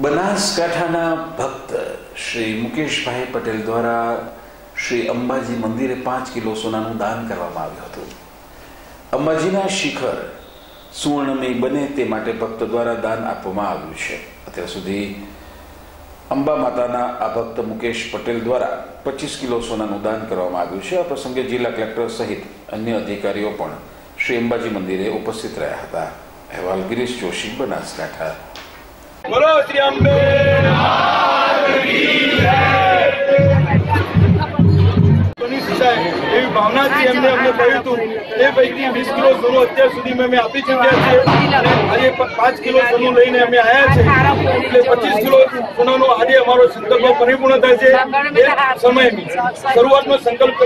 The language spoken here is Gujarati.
બનાસકાંઠાના ભક્ત શ્રી મુકેશભાઈ પટેલ દ્વારા શ્રી અંબાજી મંદિરે પાંચ કિલો સોનાનું દાન કરવામાં આવ્યું હતું. અંબાજીના શિખર સુવર્ણમય બને તે માટે ભક્ત દ્વારા દાન આપવામાં આવ્યું છે. અત્યાર સુધી અંબા માતાના આ ભક્ત મુકેશ પટેલ દ્વારા પચીસ કિલો સોનાનું દાન કરવામાં આવ્યું છે. આ પ્રસંગે જિલ્લા કલેક્ટર સહિત અન્ય અધિકારીઓ પણ શ્રી અંબાજી મંદિરે ઉપસ્થિત રહ્યા હતા. અહેવાલ ગિરીશ જોશી, બનાસકાંઠા. બોલો પૈકી વીસ કિલો સોનું અત્યાર સુધીમાં અમે આપી ચૂક્યા પાંચ કિલો લઈને અમે આવ્યા છે એટલે પચીસ કિલો સોનાનો આજે અમારો સંકલ્પ પરિપૂર્ણ થાય છે એ સમયની શરૂઆતનો સંકલ્પ